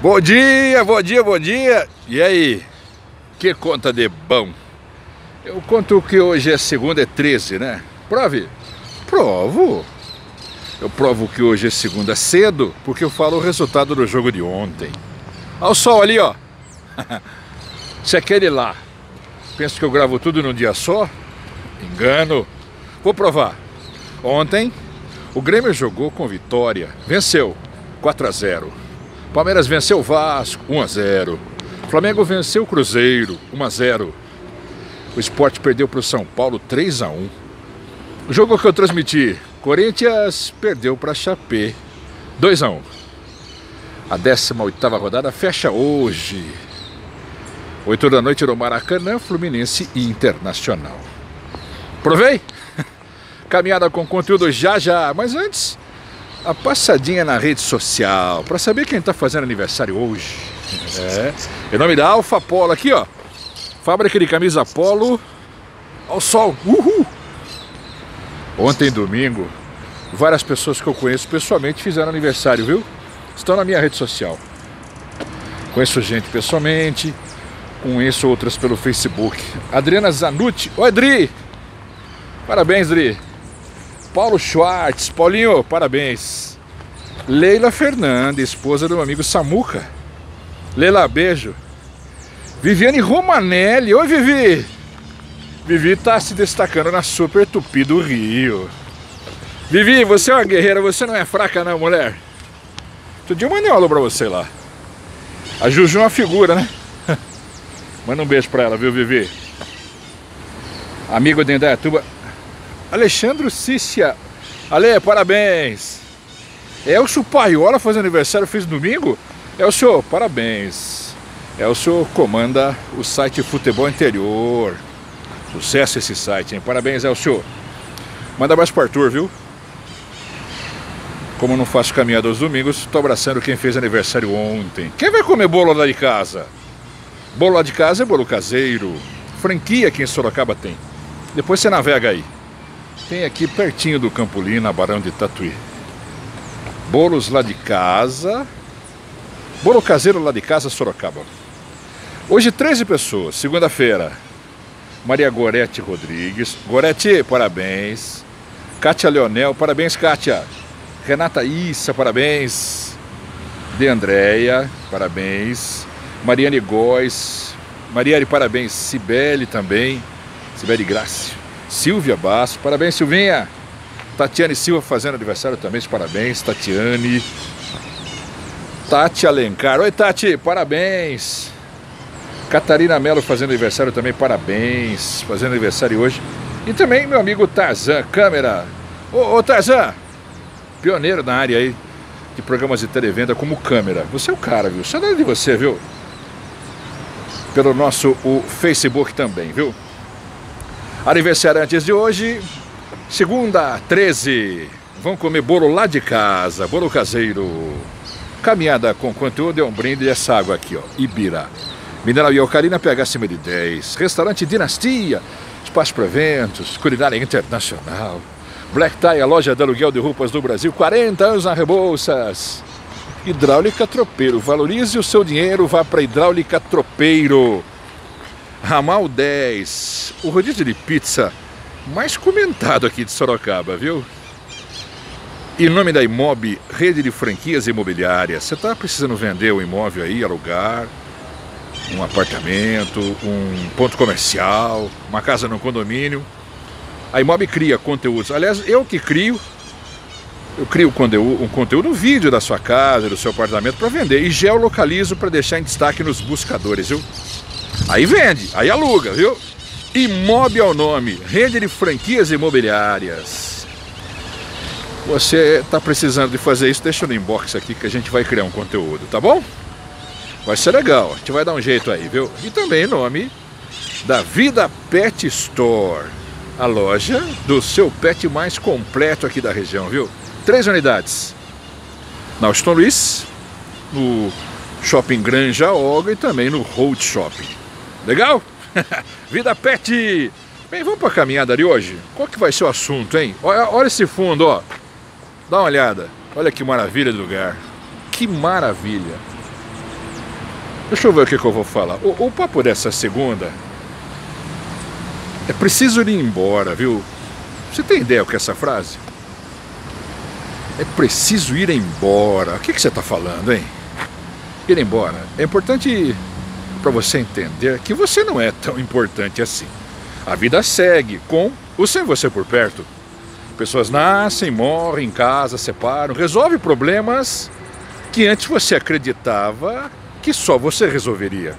Bom dia, bom dia, bom dia. E aí? Que conta de bom? Eu conto que hoje é segunda, é 13, né? Prove. Provo. Eu provo que hoje é segunda cedo, porque eu falo o resultado do jogo de ontem. Olha o sol ali, ó. Se aquele lá pensa que eu gravo tudo num dia só, engano. Vou provar. Ontem, o Grêmio jogou com vitória. Venceu 4 a 0. Palmeiras venceu o Vasco 1 a 0. Flamengo venceu o Cruzeiro 1 a 0. O Esporte perdeu para o São Paulo 3 a 1. O jogo que eu transmiti, Corinthians perdeu para Chapé 2 a 1. A 18ª rodada fecha hoje. 8 da noite no Maracanã, Fluminense e Internacional. Provei? Caminhada com conteúdo já já, mas antes, a passadinha na rede social para saber quem está fazendo aniversário hoje. É, em nome da Alfa Polo aqui, ó. Fábrica de camisa Polo ao sol. Uhul! Ontem, domingo, várias pessoas que eu conheço pessoalmente fizeram aniversário, viu? Estão na minha rede social. Conheço gente pessoalmente, Conheço outras pelo Facebook. Adriana Zanucci. Oi, Dri! Parabéns, Dri. Paulo Schwartz. Paulinho, parabéns. Leila Fernandes, esposa do meu amigo Samuca. Leila, beijo. Viviane Romanelli. Oi, Vivi. Vivi tá se destacando na Super Tupi do Rio. Vivi, você é uma guerreira, você não é fraca não, mulher. Outro dia eu mandei aula pra você lá. A Juju é uma figura, né? Manda um beijo pra ela, viu, Vivi? Amigo de Indaiatuba. Alexandre Cícia. Ale, parabéns. É o seu Paiola faz aniversário, fez domingo? É o senhor, parabéns. É o senhor comanda o site Futebol Interior. Sucesso esse site, hein? Parabéns, é o senhor. Manda mais pro Arthur, viu? Como eu não faço caminhada aos domingos, tô abraçando quem fez aniversário ontem. Quem vai comer bolo lá de casa? Bolo lá de casa é bolo caseiro. Franquia aqui em Sorocaba tem. Depois você navega aí. Tem aqui pertinho do Campolim, na Barão de Tatuí. Bolos lá de casa. Bolo caseiro lá de casa, Sorocaba. Hoje 13 pessoas, segunda-feira. Maria Gorete Rodrigues. Gorete, parabéns. Kátia Leonel, parabéns, Kátia. Renata Issa, parabéns. De Andréia, parabéns. Mariane Góes, Mariane, parabéns. Cibele também, Cibele Graça. Silvia Basso, parabéns, Silvinha. Tatiane Silva fazendo aniversário também, parabéns, Tatiane. Tati Alencar, oi Tati, parabéns. Catarina Melo fazendo aniversário também, parabéns. Fazendo aniversário hoje. E também meu amigo Tarzan, câmera. Ô, ô Tarzan, pioneiro na área aí de programas de televenda como câmera. Você é o cara, viu? Saudade de você, viu? pelo nosso o Facebook também, viu? Aniversariantes de hoje, segunda, 13. Vão comer bolo lá de casa, bolo caseiro. Caminhada com conteúdo é um brinde essa água aqui, ó, Ibira. Mineral Alcalina PH acima de 10. Restaurante Dinastia, espaço para eventos, culinária internacional. Black Tie, a loja de aluguel de roupas do Brasil, 40 anos na Rebouças. Hidráulica Tropeiro. Valorize o seu dinheiro, vá para Hidráulica Tropeiro. Ramal 10. O rodízio de pizza mais comentado aqui de Sorocaba, viu? Em nome da Imob, rede de franquias imobiliárias. Você está precisando vender um imóvel aí, alugar, um apartamento, um ponto comercial, uma casa no condomínio. A Imob cria conteúdos. Aliás, eu que crio eu crio um conteúdo, um vídeo da sua casa, do seu apartamento para vender e geolocalizo para deixar em destaque nos buscadores, viu? Aí vende, aí aluga, viu? Imob ao nome, rede de franquias imobiliárias. Você está precisando de fazer isso, deixa no inbox aqui que a gente vai criar um conteúdo, tá bom? Vai ser legal, a gente vai dar um jeito aí, viu? E também nome da Vida Pet Store, a loja do seu pet mais completo aqui da região, viu? Três unidades. Na Austin Luiz, no Shopping Granja Olga e também no Road Shopping. Legal? Vida Pet! Bem, vamos para a caminhada de hoje? Qual que vai ser o assunto, hein? Olha, olha esse fundo, ó. Dá uma olhada. Olha que maravilha de lugar. Que maravilha. Deixa eu ver o que, que eu vou falar. O, o papo dessa segunda é preciso ir embora, viu? Você tem ideia o que é essa frase? É preciso ir embora. O que, que você está falando, hein? Ir embora. É importante para você entender que você não é tão importante assim. A vida segue, com ou sem você por perto. Pessoas nascem, morrem em casa, separam, resolvem problemas que antes você acreditava que só você resolveria.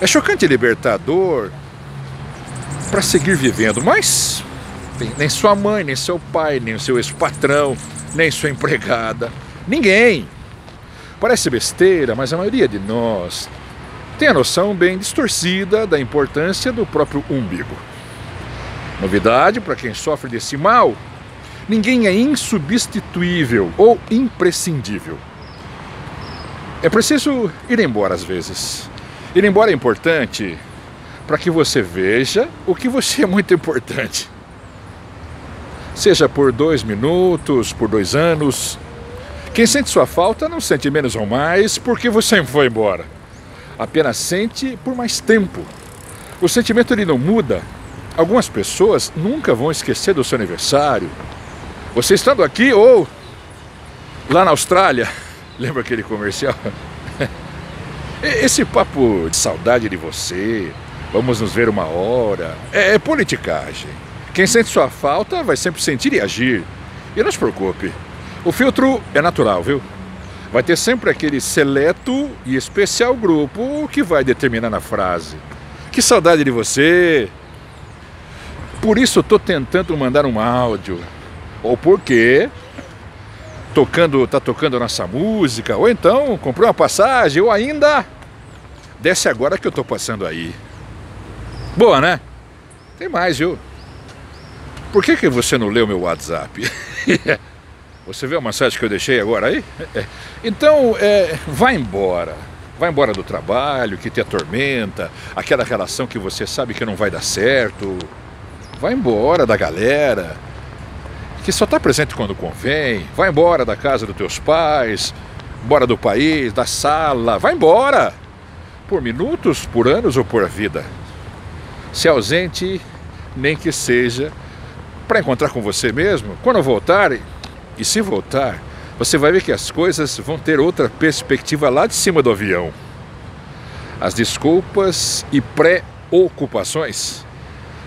É chocante e libertador para seguir vivendo, mas nem sua mãe, nem seu pai, nem seu ex-patrão, nem sua empregada, ninguém. Parece besteira, mas a maioria de nós tem a noção bem distorcida da importância do próprio umbigo. Novidade para quem sofre desse mal: ninguém é insubstituível ou imprescindível. É preciso ir embora às vezes. Ir embora é importante para que você veja o que você é muito importante. Seja por dois minutos, por dois anos. Quem sente sua falta não sente menos ou mais porque você foi embora. Apenas sente por mais tempo. O sentimento ele não muda. Algumas pessoas nunca vão esquecer do seu aniversário. Você estando aqui ou lá na Austrália. Lembra aquele comercial? Esse papo de saudade de você, vamos nos ver uma hora, é, é politicagem. Quem sente sua falta vai sempre sentir e agir. E não se preocupe, o filtro é natural, viu? Vai ter sempre aquele seleto e especial grupo que vai determinar na frase. Que saudade de você! Por isso estou tentando mandar um áudio. Ou porque tocando, tá tocando a nossa música, ou então comprou uma passagem, ou ainda desce agora que eu tô passando aí. Boa, né? Tem mais, viu? Por que, que você não leu meu WhatsApp? você viu a mensagem que eu deixei agora aí? Então, é, vai embora. Vai embora do trabalho que te atormenta, aquela relação que você sabe que não vai dar certo. Vai embora da galera que só está presente quando convém. Vai embora da casa dos teus pais, embora do país, da sala, vai embora! Por minutos, por anos ou por vida. Se ausente, nem que seja para encontrar com você mesmo. Quando voltar, e se voltar, você vai ver que as coisas vão ter outra perspectiva lá de cima do avião. As desculpas e pré-ocupações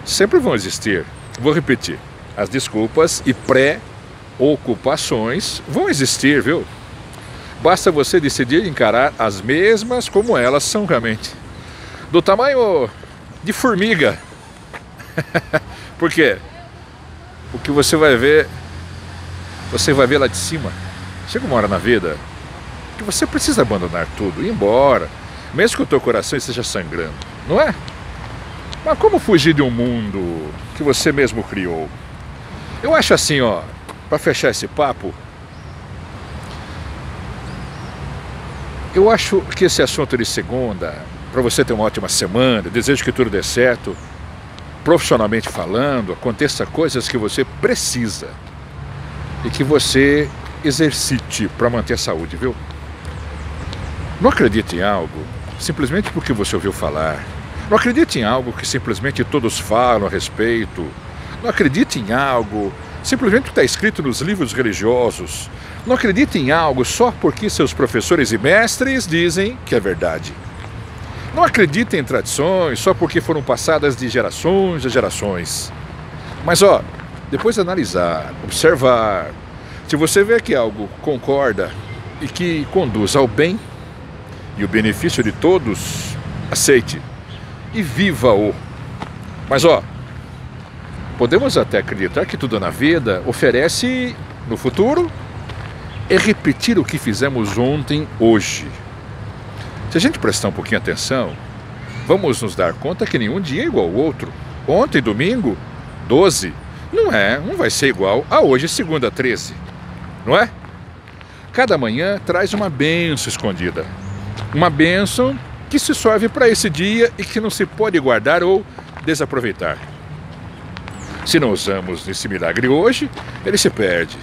sempre vão existir. Vou repetir as desculpas e pré-ocupações vão existir, viu? Basta você decidir encarar as mesmas como elas são realmente. Do tamanho de formiga. Por quê? O que você vai ver, você vai ver lá de cima. Chega uma hora na vida que você precisa abandonar tudo, ir embora, mesmo que o teu coração esteja sangrando, não é? Mas como fugir de um mundo que você mesmo criou? Eu acho assim, ó, para fechar esse papo, eu acho que esse assunto de segunda, para você ter uma ótima semana, desejo que tudo dê certo, profissionalmente falando, aconteça coisas que você precisa e que você exercite para manter a saúde, viu? Não acredite em algo simplesmente porque você ouviu falar. Não acredite em algo que simplesmente todos falam a respeito não acredite em algo simplesmente porque está escrito nos livros religiosos. Não acredite em algo só porque seus professores e mestres dizem que é verdade. Não acredite em tradições só porque foram passadas de gerações a gerações. Mas ó, depois de analisar, observar, se você vê que algo concorda e que conduz ao bem e o benefício de todos, aceite e viva-o. Mas ó, Podemos até acreditar que tudo na vida oferece, no futuro, é repetir o que fizemos ontem, hoje. Se a gente prestar um pouquinho atenção, vamos nos dar conta que nenhum dia é igual ao outro. Ontem, domingo, 12, não é, não vai ser igual a hoje, segunda, 13. Não é? Cada manhã traz uma benção escondida. Uma benção que se serve para esse dia e que não se pode guardar ou desaproveitar. Se não usamos esse milagre hoje, ele se perde.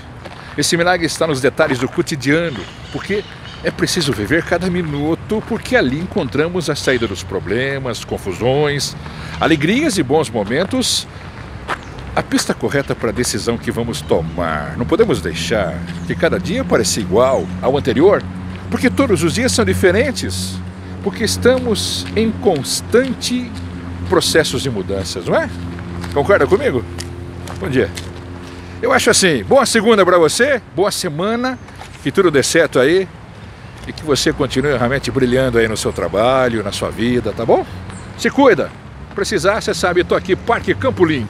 Esse milagre está nos detalhes do cotidiano, porque É preciso viver cada minuto, porque ali encontramos a saída dos problemas, confusões, alegrias e bons momentos. A pista correta para a decisão que vamos tomar. Não podemos deixar que cada dia pareça igual ao anterior, porque todos os dias são diferentes, porque estamos em constante processos de mudanças, não é? Concorda comigo? Bom dia. Eu acho assim, boa segunda para você, boa semana, que tudo dê certo aí e que você continue realmente brilhando aí no seu trabalho, na sua vida, tá bom? Se cuida. Precisar, você sabe, estou aqui, Parque Campolim,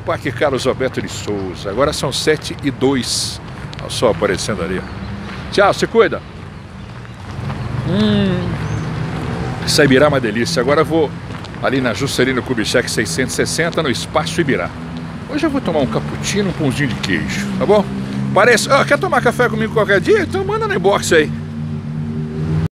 Parque Carlos Alberto de Souza. Agora são 7 e 2. Olha o sol aparecendo ali. Tchau, se cuida. Hum. Essa Ibirá é uma delícia. Agora eu vou ali na Juscelino Kubitschek 660 no Espaço Ibirá. Hoje eu vou tomar um cappuccino, um pãozinho de queijo, tá bom? Parece. Oh, quer tomar café comigo qualquer dia? Então manda no inbox aí.